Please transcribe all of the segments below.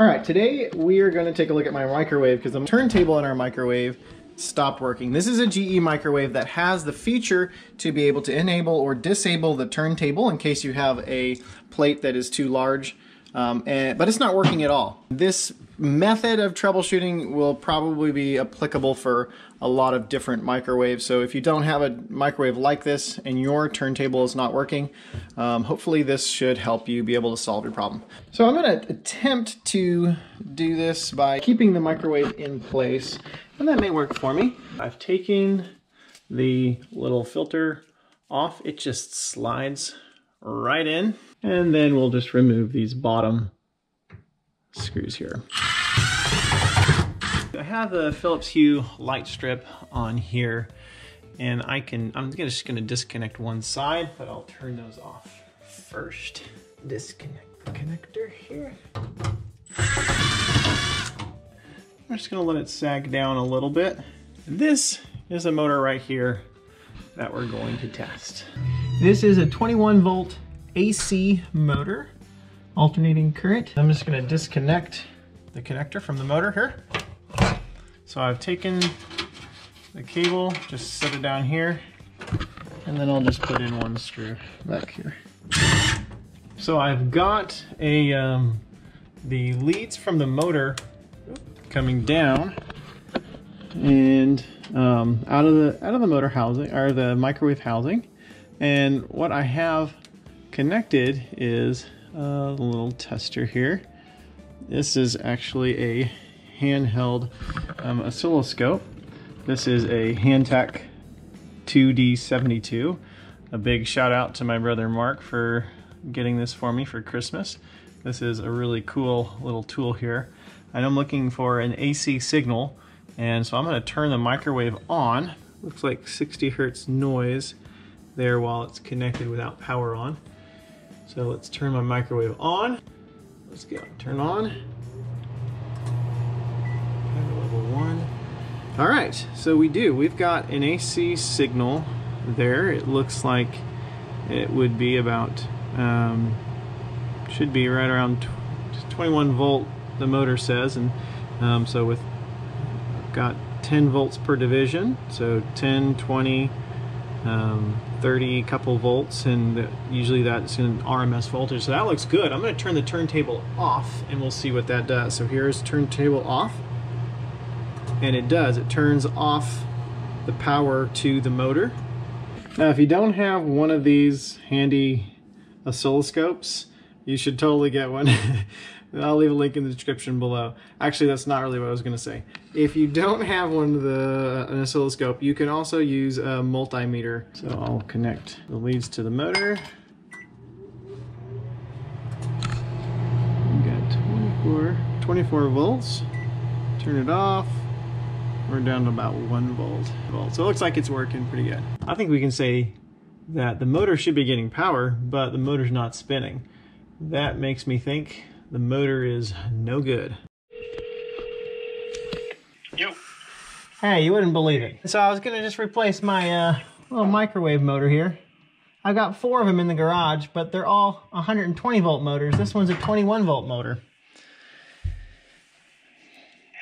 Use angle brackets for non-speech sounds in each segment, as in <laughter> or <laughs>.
All right, today we are gonna take a look at my microwave because the turntable in our microwave stopped working. This is a GE microwave that has the feature to be able to enable or disable the turntable in case you have a plate that is too large, um, and, but it's not working at all. This method of troubleshooting will probably be applicable for a lot of different microwaves. So if you don't have a microwave like this and your turntable is not working, um, hopefully this should help you be able to solve your problem. So I'm going to attempt to do this by keeping the microwave in place, and that may work for me. I've taken the little filter off. It just slides right in. And then we'll just remove these bottom screws here. I have the Philips Hue light strip on here and I can, I'm just gonna disconnect one side, but I'll turn those off first. Disconnect the connector here. I'm just gonna let it sag down a little bit. This is a motor right here that we're going to test. This is a 21 volt AC motor, alternating current. I'm just gonna disconnect the connector from the motor here. So I've taken the cable, just set it down here, and then I'll just put in one screw back here. So I've got a um, the leads from the motor coming down and um, out of the out of the motor housing or the microwave housing, and what I have connected is a little tester here. This is actually a handheld um, oscilloscope. This is a Hantek 2D72. A big shout out to my brother Mark for getting this for me for Christmas. This is a really cool little tool here. And I'm looking for an AC signal and so I'm going to turn the microwave on. Looks like 60 hertz noise there while it's connected without power on. So let's turn my microwave on. Let's get turn on. Level one. All right, so we do. We've got an AC signal there. It looks like it would be about, um, should be right around 21 volt, the motor says. And um, so with, got 10 volts per division, so 10, 20, um, 30 couple volts, and usually that's an RMS voltage. So that looks good. I'm going to turn the turntable off, and we'll see what that does. So here's turntable off and it does it turns off the power to the motor now if you don't have one of these handy oscilloscopes you should totally get one <laughs> I'll leave a link in the description below. Actually that's not really what I was gonna say. If you don't have one of the uh, an oscilloscope you can also use a multimeter. So I'll connect the leads to the motor. We got 24 24 volts. Turn it off. We're down to about one volt. So it looks like it's working pretty good. I think we can say that the motor should be getting power, but the motor's not spinning. That makes me think the motor is no good. Yo. Hey, you wouldn't believe it. So I was gonna just replace my uh, little microwave motor here. I've got four of them in the garage, but they're all 120 volt motors. This one's a 21 volt motor.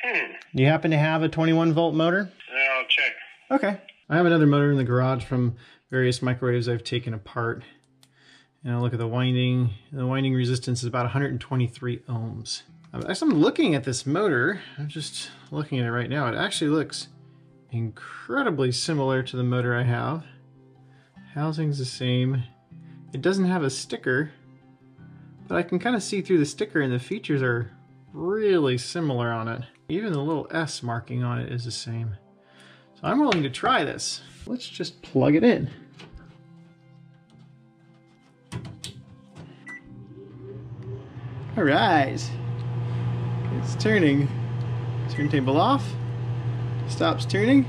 Hmm. Do you happen to have a 21 volt motor? Yeah, I'll check. Okay. I have another motor in the garage from various microwaves I've taken apart. And I look at the winding. The winding resistance is about 123 ohms. As I'm looking at this motor, I'm just looking at it right now, it actually looks incredibly similar to the motor I have. Housing's the same. It doesn't have a sticker, but I can kind of see through the sticker and the features are really similar on it. Even the little S marking on it is the same. So I'm willing to try this. Let's just plug it in. All right, it's turning. Turntable off, stops turning.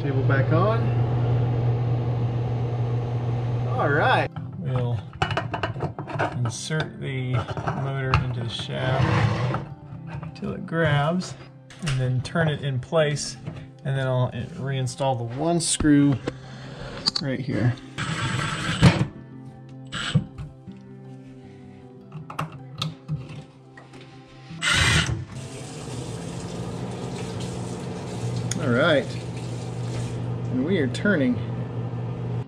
Turntable back on. All right, we'll insert the motor into the shaft until it grabs and then turn it in place and then I'll reinstall the one screw right here. All right. And we are turning.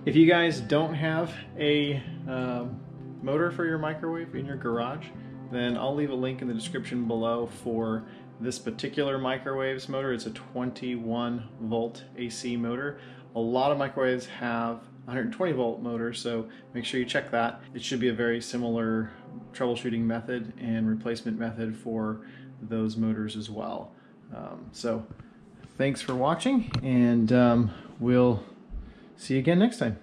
If you guys don't have a um, motor for your microwave in your garage, then I'll leave a link in the description below for this particular microwaves motor. It's a 21 volt AC motor. A lot of microwaves have 120 volt motor, so make sure you check that. It should be a very similar troubleshooting method and replacement method for those motors as well. Um, so thanks for watching and um, we'll see you again next time.